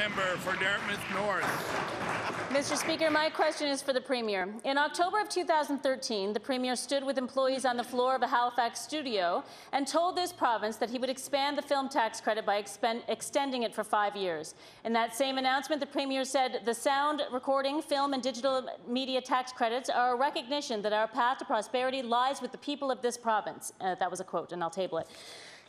member for Dartmouth North. Mr. Speaker, my question is for the Premier. In October of 2013, the Premier stood with employees on the floor of a Halifax studio and told this province that he would expand the film tax credit by extending it for five years. In that same announcement, the Premier said the sound recording, film, and digital media tax credits are a recognition that our path to prosperity lies with the people of this province. Uh, that was a quote, and I'll table it.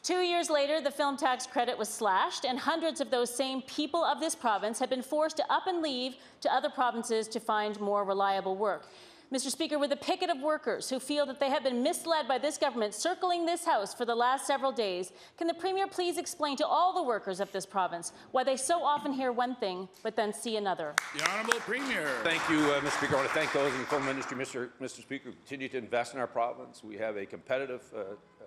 Two years later, the film tax credit was slashed, and hundreds of those same people of this province have been forced to up and leave to other provinces to find more reliable work. Mr. Speaker, with a picket of workers who feel that they have been misled by this government circling this House for the last several days, can the Premier please explain to all the workers of this province why they so often hear one thing but then see another? The Honourable Premier. Thank you, uh, Mr. Speaker. I want to thank those in the film industry, Mr. Mr. Speaker, who continue to invest in our province. We have a competitive uh, uh,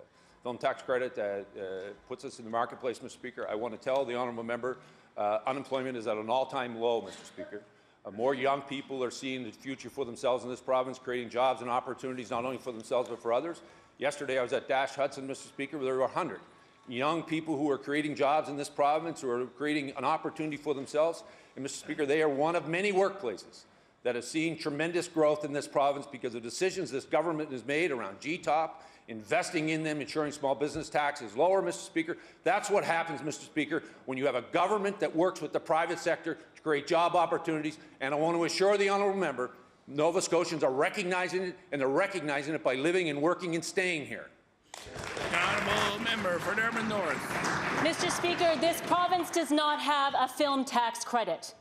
film tax credit that uh, puts us in the marketplace, Mr. Speaker. I want to tell the honourable member uh, unemployment is at an all-time low, Mr. Speaker. Uh, more young people are seeing the future for themselves in this province, creating jobs and opportunities not only for themselves but for others. Yesterday, I was at Dash Hudson, Mr. Speaker, where there were 100 young people who are creating jobs in this province, who are creating an opportunity for themselves. And, Mr. Speaker, they are one of many workplaces that is seeing tremendous growth in this province because of decisions this government has made around GTOP, investing in them, ensuring small business tax is lower, Mr. Speaker. That's what happens, Mr. Speaker, when you have a government that works with the private sector to create job opportunities. And I want to assure the honourable member, Nova Scotians are recognizing it, and they're recognizing it by living and working and staying here. Honourable member for Dartmouth North. Mr. Speaker, this province does not have a film tax credit.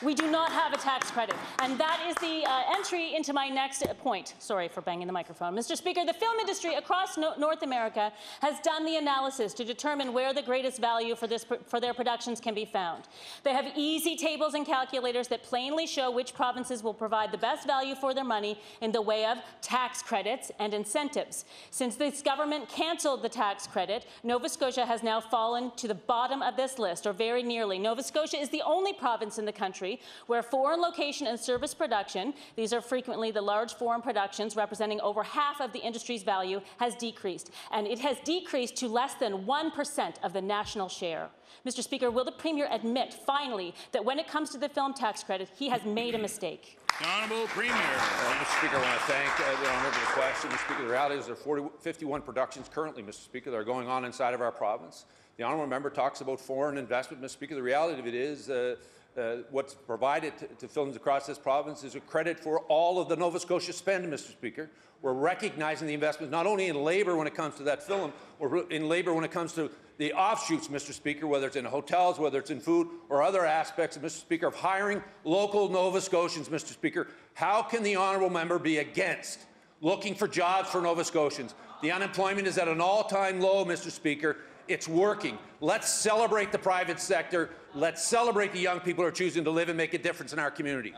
We do not have a tax credit. And that is the uh, entry into my next point. Sorry for banging the microphone. Mr. Speaker, the film industry across no North America has done the analysis to determine where the greatest value for, this, for their productions can be found. They have easy tables and calculators that plainly show which provinces will provide the best value for their money in the way of tax credits and incentives. Since this government cancelled the tax credit, Nova Scotia has now fallen to the bottom of this list, or very nearly. Nova Scotia is the only province in the country country where foreign location and service production, these are frequently the large foreign productions representing over half of the industry's value, has decreased. And it has decreased to less than 1% of the national share. Mr. Speaker, will the Premier admit, finally, that when it comes to the film tax credit, he has made a mistake? The Honourable Premier. Well, Mr. Speaker, I want to thank uh, the honourable for the question. Mr. Speaker, the reality is there are 40, 51 productions currently, Mr. Speaker, that are going on inside of our province. The honourable member talks about foreign investment. Mr. Speaker, the reality of it is uh, uh, what's provided to, to, films across this province is a credit for all of the Nova Scotia spend, Mr. Speaker. We're recognizing the investment not only in labour when it comes to that film, or in labour when it comes to the offshoots, Mr. Speaker, whether it's in hotels, whether it's in food, or other aspects, Mr. Speaker, of hiring local Nova Scotians, Mr. Speaker. How can the honourable member be against looking for jobs for Nova Scotians? The unemployment is at an all-time low, Mr. Speaker. It's working. Let's celebrate the private sector. Let's celebrate the young people who are choosing to live and make a difference in our community.